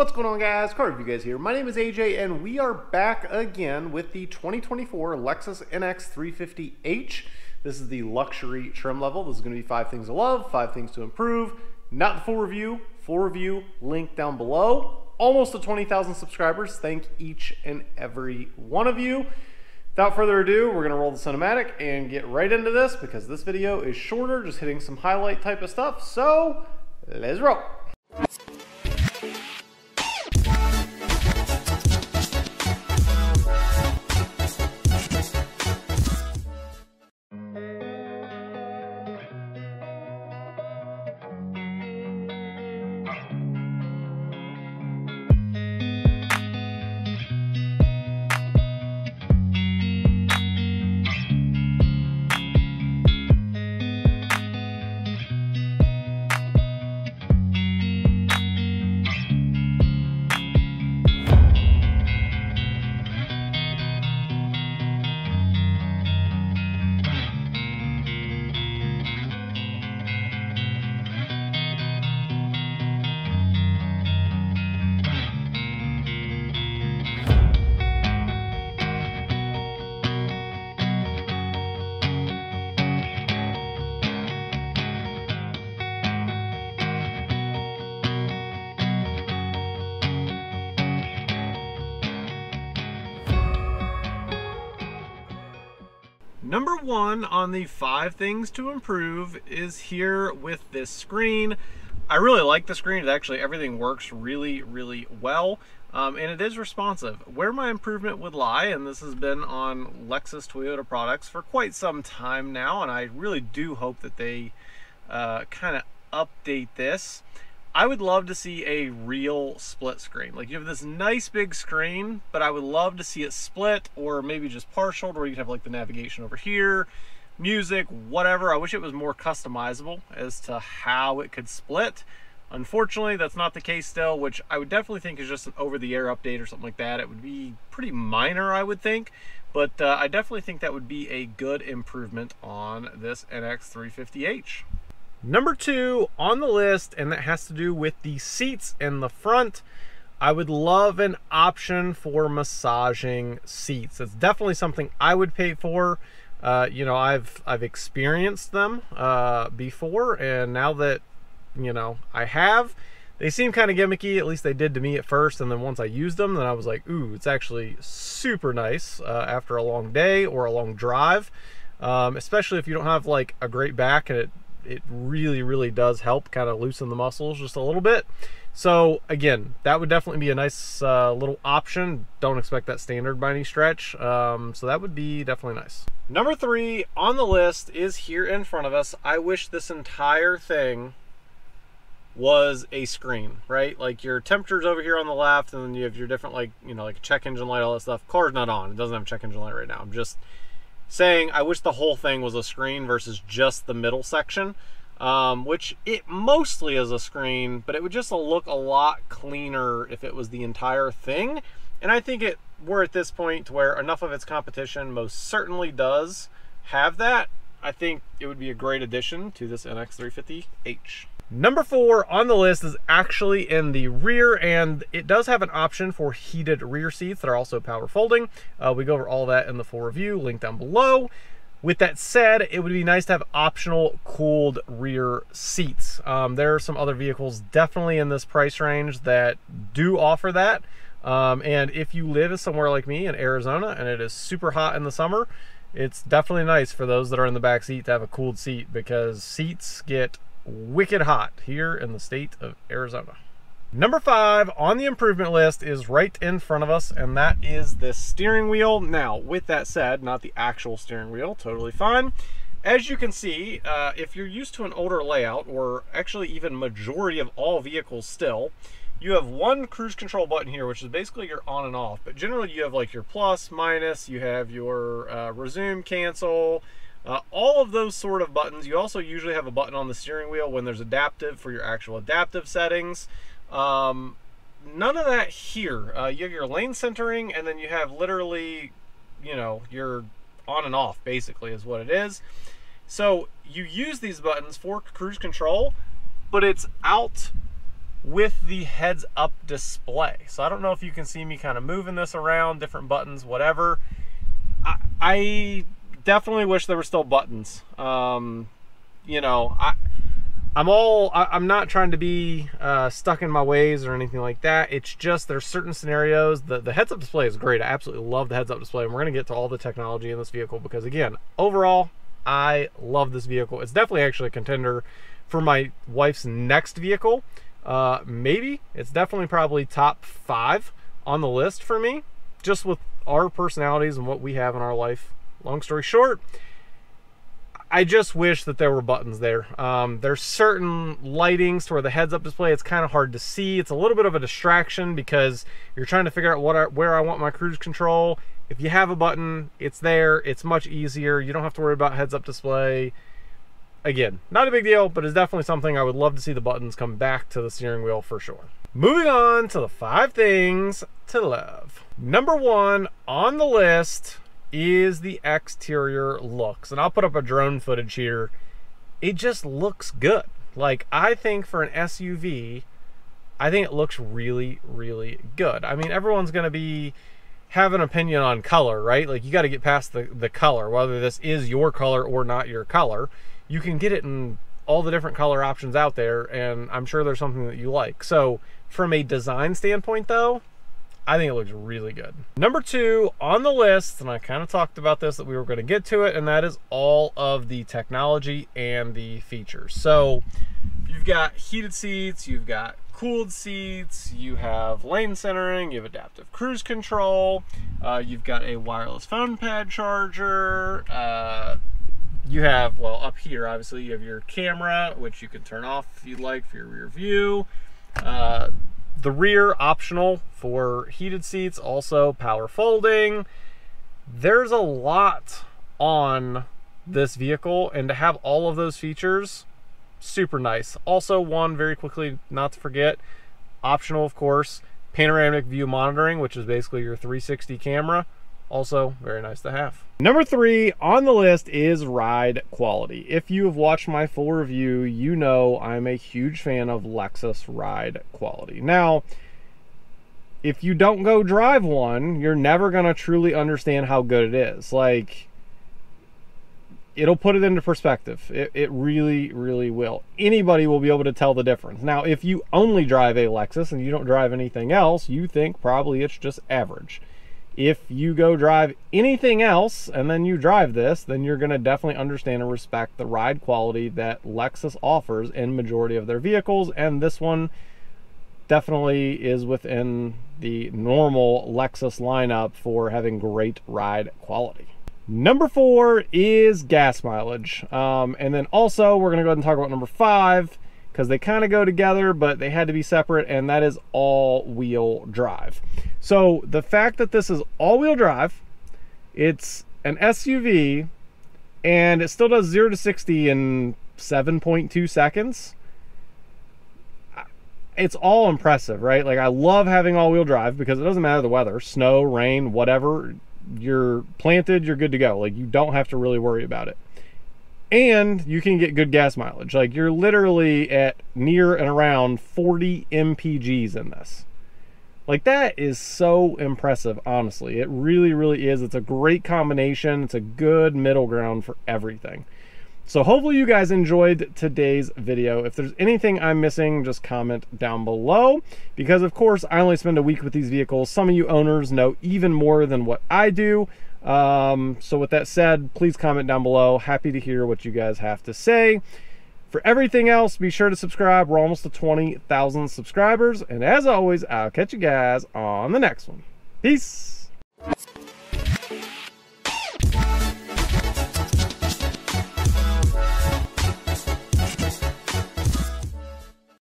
What's going on guys? Car Review Guys here. My name is AJ and we are back again with the 2024 Lexus NX 350H. This is the luxury trim level. This is going to be five things to love, five things to improve. Not the full review. Full review link down below. Almost to 20,000 subscribers. Thank each and every one of you. Without further ado, we're going to roll the cinematic and get right into this because this video is shorter, just hitting some highlight type of stuff. So, let's roll. Number one on the five things to improve is here with this screen. I really like the screen. It actually, everything works really, really well. Um, and it is responsive. Where my improvement would lie, and this has been on Lexus Toyota products for quite some time now, and I really do hope that they uh, kind of update this, I would love to see a real split screen. Like you have this nice big screen, but I would love to see it split or maybe just partial where you have like the navigation over here, music, whatever. I wish it was more customizable as to how it could split. Unfortunately, that's not the case still, which I would definitely think is just an over-the-air update or something like that. It would be pretty minor, I would think, but uh, I definitely think that would be a good improvement on this NX350H. Number two on the list, and that has to do with the seats in the front. I would love an option for massaging seats. It's definitely something I would pay for. Uh, you know, I've I've experienced them uh, before, and now that you know I have, they seem kind of gimmicky. At least they did to me at first, and then once I used them, then I was like, ooh, it's actually super nice uh, after a long day or a long drive. Um, especially if you don't have like a great back and it it really, really does help kind of loosen the muscles just a little bit. So again, that would definitely be a nice uh, little option. Don't expect that standard by any stretch. Um, so that would be definitely nice. Number three on the list is here in front of us. I wish this entire thing was a screen, right? Like your temperature's over here on the left, and then you have your different, like, you know, like check engine light, all that stuff. Car's not on. It doesn't have check engine light right now. I'm just saying I wish the whole thing was a screen versus just the middle section, um, which it mostly is a screen, but it would just look a lot cleaner if it was the entire thing. And I think it we're at this point where enough of its competition most certainly does have that. I think it would be a great addition to this NX350H. Number four on the list is actually in the rear and it does have an option for heated rear seats that are also power folding. Uh, we go over all that in the full review, link down below. With that said, it would be nice to have optional cooled rear seats. Um, there are some other vehicles definitely in this price range that do offer that. Um, and if you live somewhere like me in Arizona and it is super hot in the summer, it's definitely nice for those that are in the back seat to have a cooled seat because seats get wicked hot here in the state of Arizona. Number five on the improvement list is right in front of us, and that is this steering wheel. Now, with that said, not the actual steering wheel, totally fine. As you can see, uh, if you're used to an older layout, or actually even majority of all vehicles still, you have one cruise control button here, which is basically your on and off. But generally you have like your plus, minus, you have your uh, resume, cancel, uh, all of those sort of buttons. You also usually have a button on the steering wheel when there's adaptive for your actual adaptive settings. Um, none of that here. Uh, you have your lane centering and then you have literally, you know, your on and off basically is what it is. So you use these buttons for cruise control, but it's out with the heads up display. So I don't know if you can see me kind of moving this around, different buttons, whatever. I, I definitely wish there were still buttons. Um, you know, I, I'm all, I, am not trying to be uh, stuck in my ways or anything like that. It's just there's certain scenarios. The, the heads up display is great. I absolutely love the heads up display. And we're going to get to all the technology in this vehicle because, again, overall, I love this vehicle. It's definitely actually a contender for my wife's next vehicle. Uh, maybe. It's definitely probably top five on the list for me, just with our personalities and what we have in our life. Long story short, I just wish that there were buttons there. Um, there's certain lightings to where the heads-up display, it's kind of hard to see. It's a little bit of a distraction because you're trying to figure out what I, where I want my cruise control. If you have a button, it's there. It's much easier. You don't have to worry about heads-up display. Again, not a big deal, but it's definitely something I would love to see the buttons come back to the steering wheel for sure. Moving on to the five things to love. Number one on the list is the exterior looks. And I'll put up a drone footage here. It just looks good. Like, I think for an SUV, I think it looks really, really good. I mean, everyone's going to be have an opinion on color, right? Like, you got to get past the, the color, whether this is your color or not your color. You can get it in all the different color options out there, and I'm sure there's something that you like. So, from a design standpoint, though, I think it looks really good. Number two on the list, and I kind of talked about this that we were going to get to it, and that is all of the technology and the features. So you've got heated seats, you've got cooled seats, you have lane centering, you have adaptive cruise control, uh, you've got a wireless phone pad charger, uh, you have, well, up here, obviously, you have your camera, which you can turn off if you'd like for your rear view. Uh, the rear optional for heated seats, also power folding. There's a lot on this vehicle and to have all of those features, super nice. Also one very quickly not to forget, optional of course, panoramic view monitoring, which is basically your 360 camera. Also, very nice to have. Number three on the list is ride quality. If you have watched my full review, you know I'm a huge fan of Lexus ride quality. Now, if you don't go drive one, you're never going to truly understand how good it is. Like, it'll put it into perspective. It, it really, really will. Anybody will be able to tell the difference. Now, if you only drive a Lexus and you don't drive anything else, you think probably it's just average if you go drive anything else and then you drive this, then you're going to definitely understand and respect the ride quality that Lexus offers in majority of their vehicles. And this one definitely is within the normal Lexus lineup for having great ride quality. Number four is gas mileage. Um, and then also we're going to go ahead and talk about number five because they kind of go together, but they had to be separate, and that is all-wheel drive. So the fact that this is all-wheel drive, it's an SUV, and it still does 0 to 60 in 7.2 seconds. It's all impressive, right? Like I love having all-wheel drive because it doesn't matter the weather, snow, rain, whatever. You're planted, you're good to go. Like you don't have to really worry about it and you can get good gas mileage. Like you're literally at near and around 40 mpgs in this. Like that is so impressive, honestly. It really, really is. It's a great combination. It's a good middle ground for everything. So hopefully you guys enjoyed today's video. If there's anything I'm missing, just comment down below. Because of course, I only spend a week with these vehicles. Some of you owners know even more than what I do. Um, so with that said, please comment down below. Happy to hear what you guys have to say. For everything else, be sure to subscribe. We're almost to 20,000 subscribers. And as always, I'll catch you guys on the next one. Peace.